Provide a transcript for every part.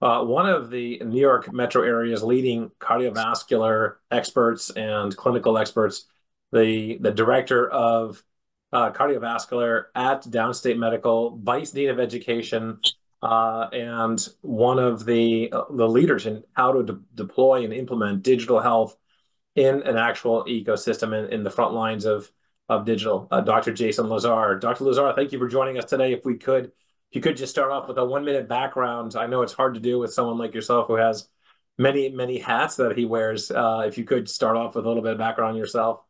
uh, one of the New York metro area's leading cardiovascular experts and clinical experts, the, the director of uh, cardiovascular at Downstate Medical, vice dean of education, uh, and one of the the leaders in how to de- deploy and implement digital health in an actual ecosystem in, in the front lines of of digital. Uh, Dr. Jason Lazar, Dr. Lazar, thank you for joining us today. If we could, you could just start off with a one minute background. I know it's hard to do with someone like yourself who has many many hats that he wears. Uh, if you could start off with a little bit of background yourself.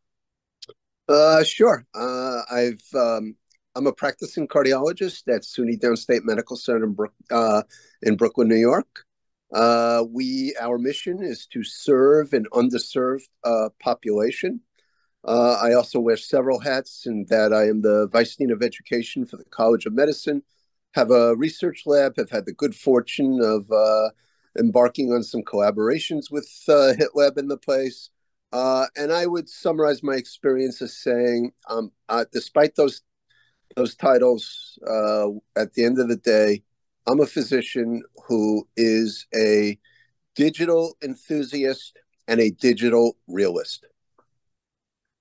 Uh, sure. Uh, I've um, I'm a practicing cardiologist at SUNY Downstate Medical Center in, Brook, uh, in Brooklyn, New York. Uh, we our mission is to serve an underserved uh, population. Uh, I also wear several hats in that I am the vice dean of education for the College of Medicine, have a research lab, have had the good fortune of uh, embarking on some collaborations with uh, HitLab in the place. Uh, and I would summarize my experience as saying, um, uh, despite those those titles, uh, at the end of the day, I'm a physician who is a digital enthusiast and a digital realist.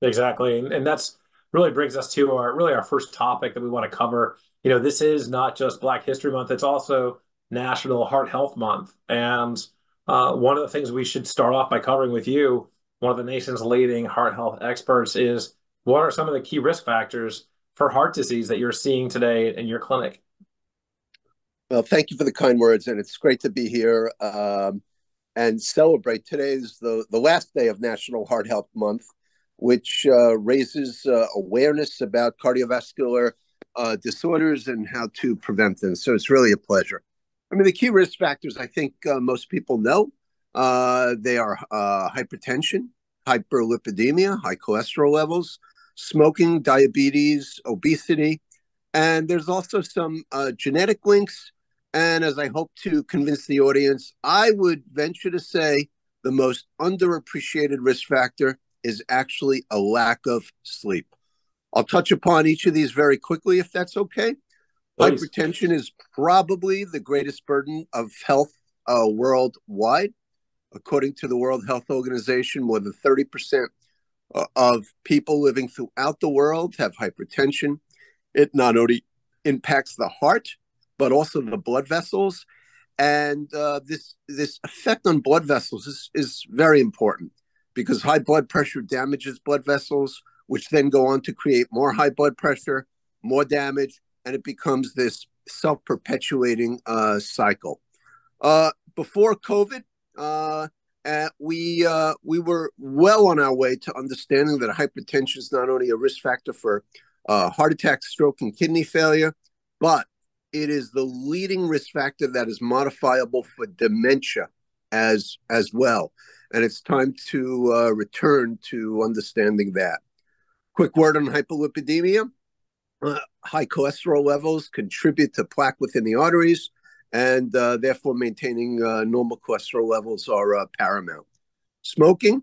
Exactly, and, and that's really brings us to our really our first topic that we want to cover. You know, this is not just Black History Month; it's also National Heart Health Month, and uh, one of the things we should start off by covering with you one of the nation's leading heart health experts, is what are some of the key risk factors for heart disease that you're seeing today in your clinic? Well, thank you for the kind words, and it's great to be here um, and celebrate. Today is the, the last day of National Heart Health Month, which uh, raises uh, awareness about cardiovascular uh, disorders and how to prevent them. So it's really a pleasure. I mean, the key risk factors I think uh, most people know uh, they are uh, hypertension, hyperlipidemia, high cholesterol levels, smoking, diabetes, obesity, and there's also some uh, genetic links. And as I hope to convince the audience, I would venture to say the most underappreciated risk factor is actually a lack of sleep. I'll touch upon each of these very quickly if that's okay. Please. Hypertension is probably the greatest burden of health uh, worldwide. According to the World Health Organization, more than 30% uh, of people living throughout the world have hypertension. It not only impacts the heart, but also the blood vessels. And uh, this this effect on blood vessels is, is very important because high blood pressure damages blood vessels, which then go on to create more high blood pressure, more damage, and it becomes this self perpetuating uh, cycle. Uh, before COVID, uh, we uh, we were well on our way to understanding that hypertension is not only a risk factor for uh, heart attack, stroke, and kidney failure, but it is the leading risk factor that is modifiable for dementia as as well. And it's time to uh, return to understanding that. Quick word on hyperlipidemia. Uh, high cholesterol levels contribute to plaque within the arteries, and uh, therefore maintaining uh, normal cholesterol levels are uh, paramount. Smoking,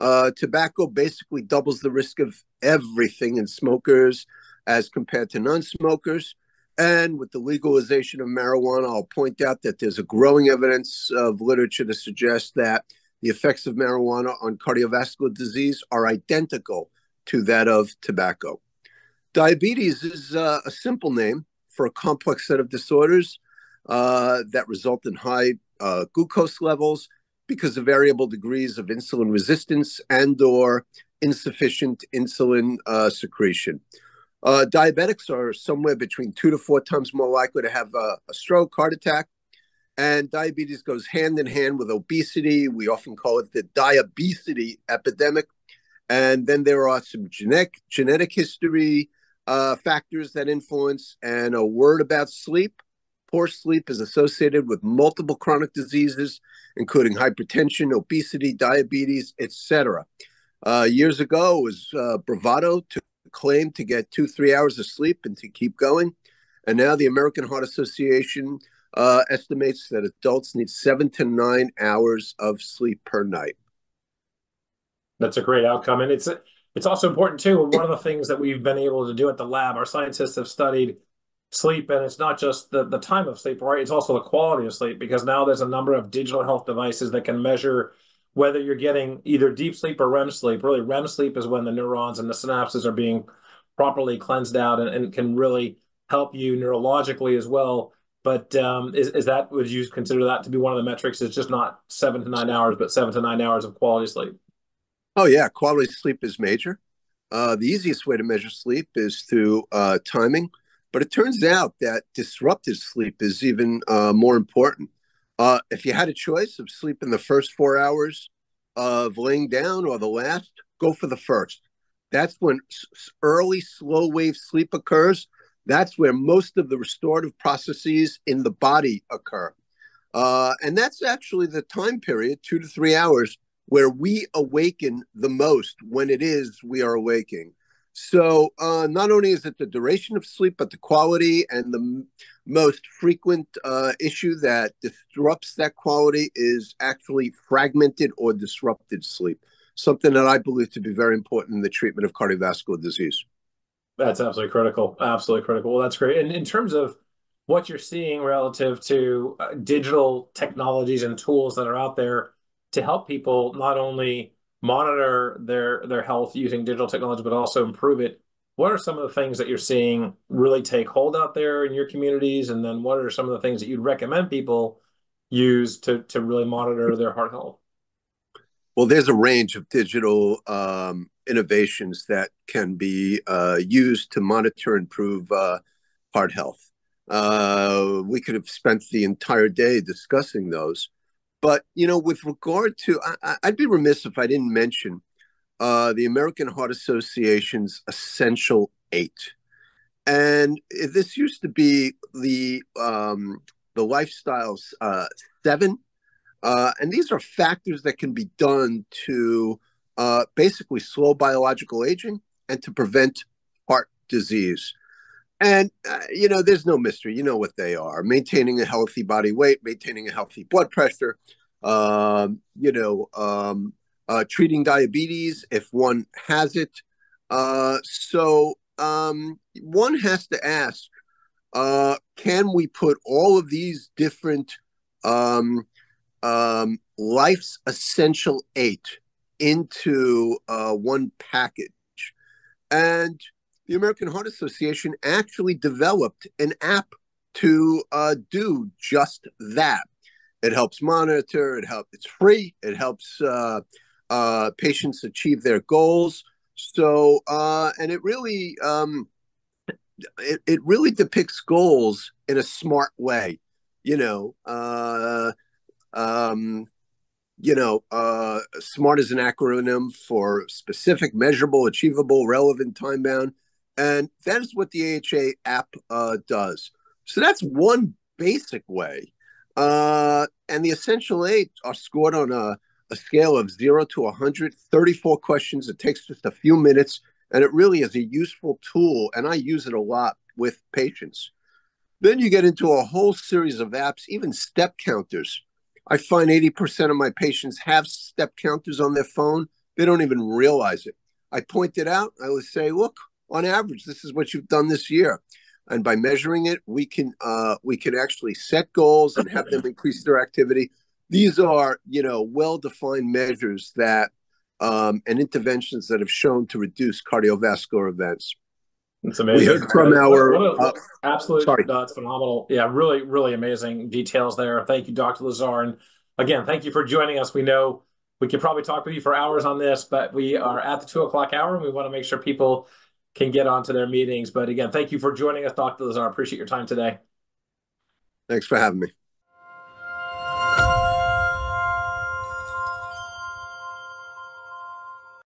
uh, tobacco basically doubles the risk of everything in smokers as compared to non-smokers. And with the legalization of marijuana, I'll point out that there's a growing evidence of literature to suggest that the effects of marijuana on cardiovascular disease are identical to that of tobacco. Diabetes is uh, a simple name for a complex set of disorders uh, that result in high uh, glucose levels because of variable degrees of insulin resistance and or insufficient insulin uh, secretion. Uh, diabetics are somewhere between two to four times more likely to have a, a stroke, heart attack, and diabetes goes hand in hand with obesity. We often call it the diabesity epidemic. And then there are some genetic genetic history uh, factors that influence. And a word about sleep Poor sleep is associated with multiple chronic diseases, including hypertension, obesity, diabetes, etc. Uh, years ago, it was uh, bravado to claim to get two, three hours of sleep and to keep going. And now the American Heart Association uh, estimates that adults need seven to nine hours of sleep per night. That's a great outcome, and it's it's also important too. One of the things that we've been able to do at the lab, our scientists have studied sleep, and it's not just the, the time of sleep, right? It's also the quality of sleep because now there's a number of digital health devices that can measure whether you're getting either deep sleep or REM sleep. Really, REM sleep is when the neurons and the synapses are being properly cleansed out and, and can really help you neurologically as well. But um, is, is that, would you consider that to be one of the metrics? It's just not seven to nine hours, but seven to nine hours of quality sleep. Oh, yeah. Quality sleep is major. Uh, the easiest way to measure sleep is through uh, timing. But it turns out that disrupted sleep is even uh, more important. Uh, if you had a choice of sleeping the first four hours of laying down or the last, go for the first. That's when early slow wave sleep occurs. That's where most of the restorative processes in the body occur. Uh, and that's actually the time period, two to three hours, where we awaken the most when it is we are awaking. So uh, not only is it the duration of sleep, but the quality and the m- most frequent uh, issue that disrupts that quality is actually fragmented or disrupted sleep, something that I believe to be very important in the treatment of cardiovascular disease. That's absolutely critical. Absolutely critical. Well, that's great. And in terms of what you're seeing relative to uh, digital technologies and tools that are out there to help people not only monitor their their health using digital technology, but also improve it. What are some of the things that you're seeing really take hold out there in your communities? And then what are some of the things that you'd recommend people use to to really monitor their heart health? Well, there's a range of digital um, innovations that can be uh, used to monitor and improve uh, heart health. Uh, we could have spent the entire day discussing those. But you know, with regard to, I, would be remiss if I didn't mention uh, the American Heart Association's Essential Eight, and this used to be the um, the lifestyles uh, seven, uh, and these are factors that can be done to uh, basically slow biological aging and to prevent heart disease. And, uh, you know, there's no mystery. You know what they are maintaining a healthy body weight, maintaining a healthy blood pressure, um, you know, um, uh, treating diabetes if one has it. Uh, so um, one has to ask uh, can we put all of these different um, um, life's essential eight into uh, one package? And the American Heart Association actually developed an app to uh, do just that. It helps monitor. It helps. It's free. It helps uh, uh, patients achieve their goals. So, uh, and it really, um, it, it really depicts goals in a smart way. You know, uh, um, you know, uh, SMART is an acronym for specific, measurable, achievable, relevant, time bound. And that is what the AHA app uh, does. So that's one basic way. Uh, and the essential eight are scored on a, a scale of zero to 100, 34 questions. It takes just a few minutes, and it really is a useful tool. And I use it a lot with patients. Then you get into a whole series of apps, even step counters. I find 80% of my patients have step counters on their phone. They don't even realize it. I point it out. I would say, look, on average, this is what you've done this year. And by measuring it, we can uh, we can actually set goals and have them increase their activity. These are, you know, well-defined measures that um, and interventions that have shown to reduce cardiovascular events. It's amazing. We heard from our uh, absolutely. Sorry. It's phenomenal. Yeah, really, really amazing details there. Thank you, Dr. Lazar, and again, thank you for joining us. We know we could probably talk with you for hours on this, but we are at the two o'clock hour, and we want to make sure people can get onto their meetings. But again, thank you for joining us, Dr. Lazar. Appreciate your time today. Thanks for having me.